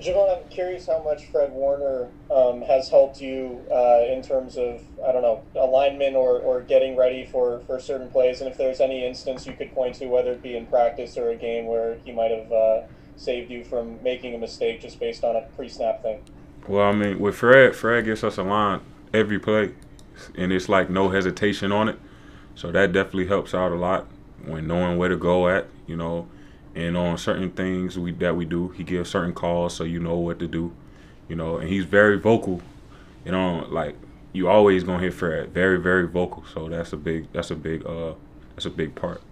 Javon, I'm curious how much Fred Warner um, has helped you uh, in terms of, I don't know, alignment or, or getting ready for, for certain plays, and if there's any instance you could point to, whether it be in practice or a game where he might have uh, saved you from making a mistake just based on a pre snap thing. Well, I mean, with Fred, Fred gets us aligned every play, and it's like no hesitation on it. So that definitely helps out a lot when knowing where to go at, you know, and on certain things we that we do, he gives certain calls so you know what to do, you know, and he's very vocal, you know, like you always gonna hear Fred, very very vocal. So that's a big that's a big uh that's a big part.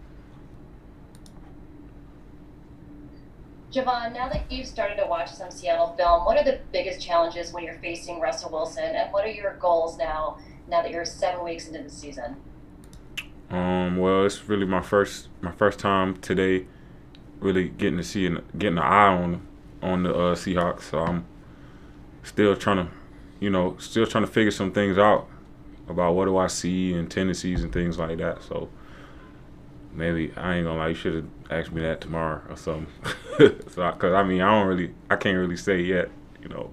Javon, now that you've started to watch some Seattle film, what are the biggest challenges when you're facing Russell Wilson, and what are your goals now? Now that you're seven weeks into the season. Um, well, it's really my first my first time today, really getting to see and getting an eye on on the uh, Seahawks. So I'm still trying to, you know, still trying to figure some things out about what do I see and tendencies and things like that. So maybe I ain't gonna lie, you should have asked me that tomorrow or something. so, cause I mean, I don't really, I can't really say yet, you know.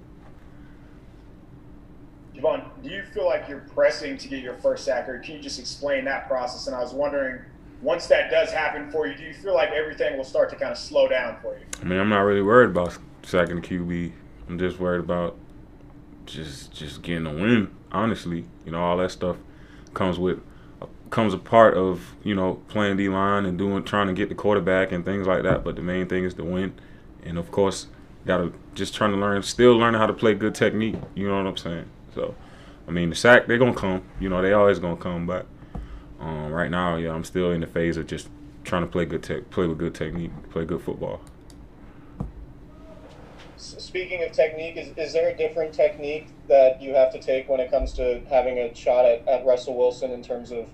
Javon, do you feel like you're pressing to get your first sack, or can you just explain that process? And I was wondering, once that does happen for you, do you feel like everything will start to kind of slow down for you? I mean, I'm not really worried about sacking the QB. I'm just worried about just just getting a win. Honestly, you know, all that stuff comes with comes a part of you know playing D line and doing trying to get the quarterback and things like that. But the main thing is to win, and of course, gotta just trying to learn, still learning how to play good technique. You know what I'm saying? So, I mean, the sack they're gonna come. You know, they always gonna come. But um, right now, yeah, I'm still in the phase of just trying to play good tech, play with good technique, play good football. Speaking of technique, is, is there a different technique that you have to take when it comes to having a shot at, at Russell Wilson in terms of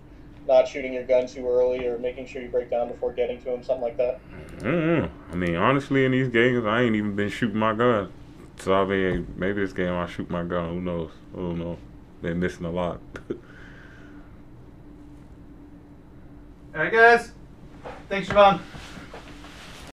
not shooting your gun too early or making sure you break down before getting to him, something like that? Mm-hmm. I mean, honestly, in these games, I ain't even been shooting my gun. So I mean, maybe this game I shoot my gun. Who knows? I don't know. They're missing a lot. All right, guys. Thanks, Javon.